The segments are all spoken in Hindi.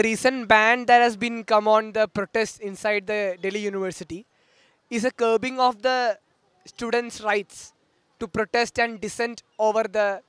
the recent ban that has been come on the protests inside the Delhi University is a curbing of the students' rights to protest and dissent over the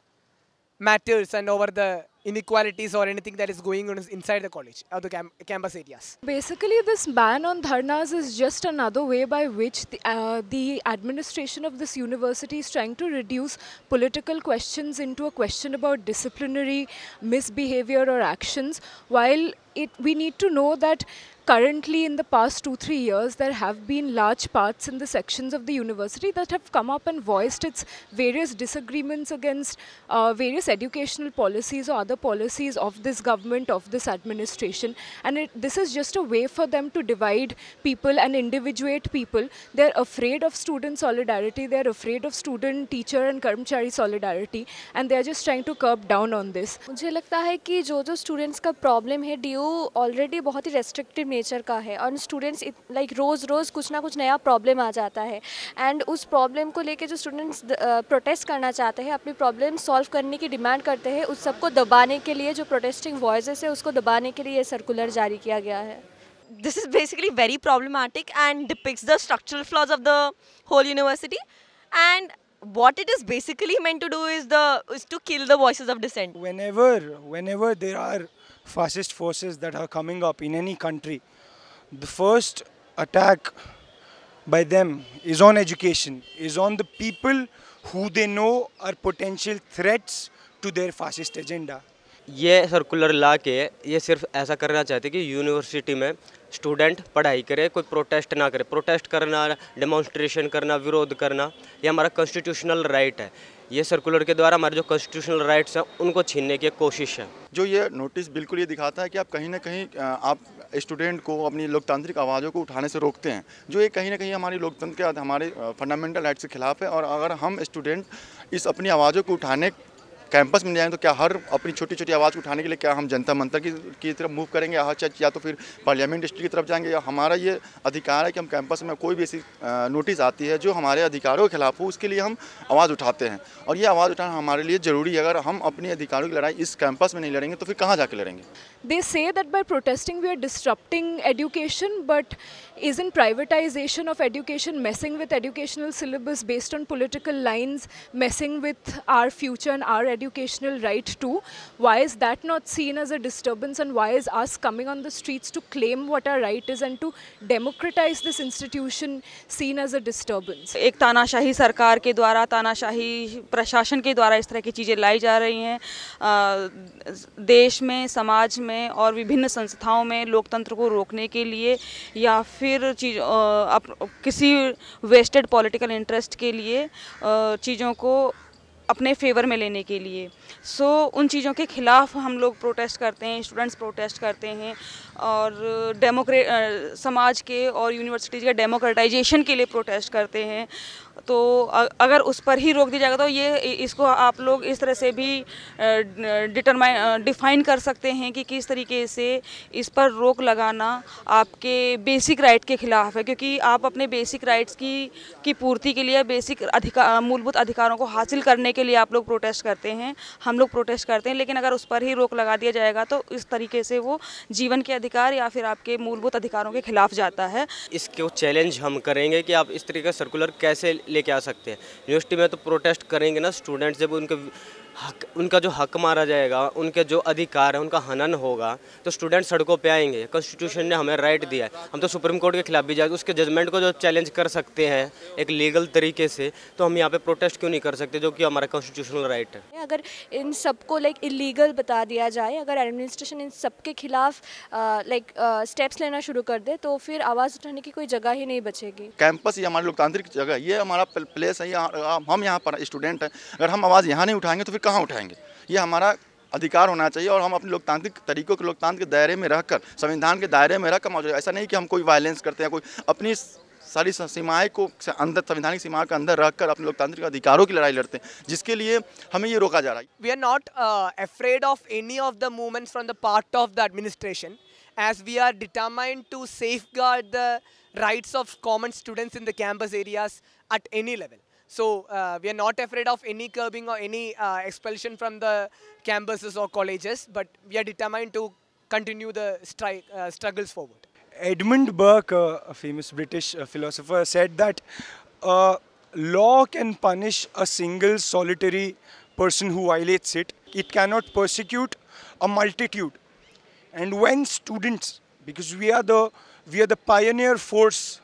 matters and over the inequalities or anything that is going on inside the college or the cam- campus areas. Basically, this ban on dharnas is just another way by which the, uh, the administration of this university is trying to reduce political questions into a question about disciplinary misbehavior or actions, while it, we need to know that currently in the past two three years there have been large parts in the sections of the university that have come up and voiced its various disagreements against uh, various educational policies or other policies of this government of this administration and it, this is just a way for them to divide people and individuate people they're afraid of student solidarity they're afraid of student teacher and कर्मचारी solidarity and they're just trying to curb down on this मुझे लगता है कि जो जो स्टूडेंट्स का प्रॉब्लम है डी ऑलरेडी बहुत ही रेस्ट्रिक्टिव नेचर का है और स्टूडेंट्स लाइक रोज़ रोज़ कुछ ना कुछ नया प्रॉब्लम आ जाता है। एंड उस प्रॉब्लम को लेके जो स्टूडेंट्स प्रोटेस्ट करना चाहते हैं, अपनी प्रॉब्लम सॉल्व करने की डिमांड करते हैं, उस सबको दबाने के लिए जो प्रोटेस्टिंग वॉइस है, उसको दबाने के लिए सर्कुलर जारी किया गया है। This is basically very problematic and depicts the structural flaws of the whole university. And what it is basically meant to do is the is to kill the voices of dissent whenever whenever there are fascist forces that are coming up in any country the first attack by them is on education is on the people who they know are potential threats to their fascist agenda ये सर्कुलर ला के ये सिर्फ ऐसा करना चाहते कि यूनिवर्सिटी में स्टूडेंट पढ़ाई करे, कोई प्रोटेस्ट ना करे। प्रोटेस्ट करना डेमोन्स्ट्रेशन करना, विरोध करना, ये हमारा कॉन्स्टिट्यूशनल राइट है। ये सर्कुलर के द्वारा हमारे जो कॉन्स्टिट्यूशनल राइट्स हैं, उनको छीनने की कोशिश है। जो ये नोटिस बिल्कुल ये दिखाता है कि आप कहीं ना कहीं आप स्टूडेंट को, अपनी लोकतांत्रिक आवाज़ों को उठाने से रोकते हैं, जो ये कहीं ना कहीं हमारी लोकतंत्र के, हमारे फंडामेंटल राइट्स के खिलाफ है। और अगर हम स्टूडेंट इस अपनी आवाज़ों को उठाने कैंपस में जाएँ तो क्या हर अपनी छोटी छोटी आवाज़ को उठाने के लिए क्या हम जनता मंत्र की, की तरफ़ मूव करेंगे या या तो फिर पार्लियामेंट डिस्ट्रिक्ट की तरफ़ जाएँगे? या हमारा ये अधिकार है कि हम कैंपस में कोई भी ऐसी नोटिस आती है जो हमारे अधिकारों के खिलाफ हो उसके लिए हम आवाज़ उठाते हैं। और ये आवाज़ उठाना हमारे लिए ज़रूरी है। अगर हम अपने अधिकारों की लड़ाई इस कैंपस में नहीं लड़ेंगे तो फिर कहाँ जाके लड़ेंगे? They say that by protesting we are disrupting education, but isn't privatization of education messing with educational syllabus based on political lines, messing with our future and our educational right too? Why is that not seen as a disturbance and why is us coming on the streets to claim what our right is and to democratize this institution seen as a disturbance? एक तानाशाही सरकार के द्वारा तानाशाही प्रशासन के द्वारा इस तरह की चीज़ें लाई जा रही हैं देश में समाज में और विभिन्न संस्थाओं में लोकतंत्र को रोकने के लिए या फिर चीज़ किसी वेस्टेड पॉलिटिकल इंटरेस्ट के लिए चीज़ों को अपने फेवर में लेने के लिए। सो so, उन चीज़ों के ख़िलाफ़ हम लोग प्रोटेस्ट करते हैं स्टूडेंट्स प्रोटेस्ट करते हैं और डेमोक्रे समाज के और यूनिवर्सिटीज़ के डेमोक्रेटाइजेशन के लिए प्रोटेस्ट करते हैं। तो अगर उस पर ही रोक दिया जाएगा तो ये इसको आप लोग इस तरह से भी डिटरमाइन डिफाइन कर सकते हैं कि किस तरीके से इस पर रोक लगाना आपके बेसिक राइट के खिलाफ है। क्योंकि आप अपने बेसिक राइट्स की की पूर्ति के लिए बेसिक अधिकार मूलभूत अधिकारों को हासिल करने के लिए आप लोग प्रोटेस्ट करते हैं। हम लोग प्रोटेस्ट करते हैं, लेकिन अगर उस पर ही रोक लगा दिया जाएगा तो इस तरीके से वो जीवन के अधिकार या फिर आपके मूलभूत अधिकारों के खिलाफ जाता है। इसको चैलेंज हम करेंगे कि आप इस तरीके का सर्कुलर कैसे लेके आ सकते हैं। यूनिवर्सिटी में तो प्रोटेस्ट करेंगे ना स्टूडेंट्स जब उनके हक उनका जो हक मारा जाएगा उनके जो अधिकार है उनका हनन होगा तो स्टूडेंट सड़कों पे आएँगे। कॉन्स्टिट्यूशन ने हमें राइट दिया है। हम तो सुप्रीम कोर्ट के खिलाफ भी जाएँगे उसके जजमेंट को जो चैलेंज कर सकते हैं एक लीगल तरीके से तो हम यहाँ पे प्रोटेस्ट क्यों नहीं कर सकते जो कि हमारा कॉन्स्टिट्यूशनल राइट है? अगर इन सबको लाइक इलीगल बता दिया जाए अगर एडमिनिस्ट्रेशन इन सबके खिलाफ लाइक स्टेप्स लेना शुरू कर दे तो फिर आवाज़ उठाने की कोई जगह ही नहीं बचेगी। कैंपस ये हमारी लोकतांत्रिक जगह ये हमारा प्लेस है हम यहाँ पर स्टूडेंट हैं। अगर हम आवाज़ यहाँ नहीं उठाएँगे तो फिर कहाँ उठाएँगे? ये हमारा अधिकार होना चाहिए और हम अपने लोकतांत्रिक तरीकों के, लोकतांत्रिक दायरे में रहकर, संविधान के दायरे में रहकर मौजूद ऐसा नहीं कि हम कोई वायलेंस करते हैं, कोई अपनी सारी सीमाएँ को अंदर, संवैधानिक सीमाओं के अंदर रखकर अपने लोकतांत्रिक अधिकारों की लड़ाई लड़ते हैं, जिसके लिए हमें ये रोका जा रहा है। We are not afraid of any of the movements from the part of the administration as we are determined to safeguard the rights of common students in the campus areas at any level. So uh, we are not afraid of any curbing or any uh, expulsion from the campuses or colleges, but we are determined to continue the uh, struggles forward. Edmund Burke, uh, a famous British uh, philosopher, said that uh, law can punish a single solitary person who violates it. It cannot persecute a multitude. And when students, because we are the we are the pioneer force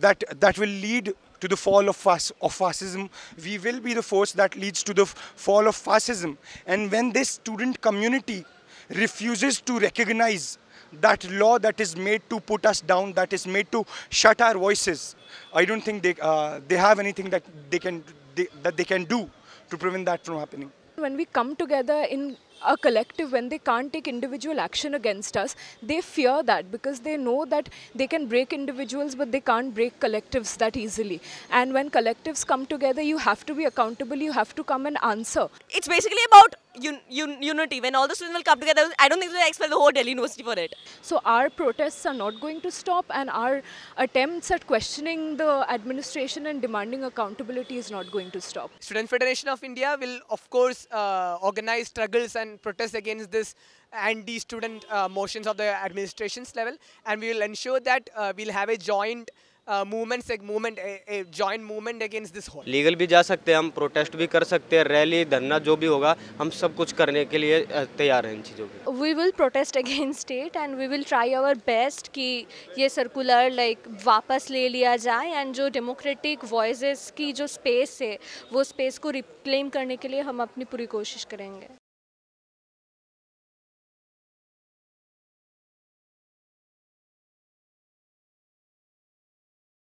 that that will lead to the fall of, fas- of fascism. We will be the force that leads to the fall of fascism. And when this student community refuses to recognize that law that is made to put us down, that is made to shut our voices, I don't think they, uh, they have anything that they can they, that they can do to prevent that from happening. When we come together in a collective, when they can't take individual action against us, they fear that because they know that they can break individuals, but they can't break collectives that easily. And when collectives come together, you have to be accountable, you have to come and answer. It's basically about un- un- unity. When all the students will come together, I don't think they'll expel the whole Delhi University for it. So our protests are not going to stop, and our attempts at questioning the administration and demanding accountability is not going to stop. Student Federation of India will, of course, uh, organize struggles and protests against this anti-student uh, motions of the administration's level, and we will ensure that uh, we'll have a joint uh, movement, seg- movement, a, a joint movement against this whole. Legal भी जा सकते हैं हम प्रोटेस्ट भी कर सकते हैं रैली धरना जो भी होगा हम सब कुछ करने के लिए तैयार हैं इन चीज़ों के we will protest against it and we will try our best कि ये सर्कुलर लाइक वापस ले लिया जाए एंड जो डेमोक्रेटिक वॉइसेस की जो स्पेस है वो स्पेस को रिक्लेम करने के लिए हम अपनी पूरी कोशिश करेंगे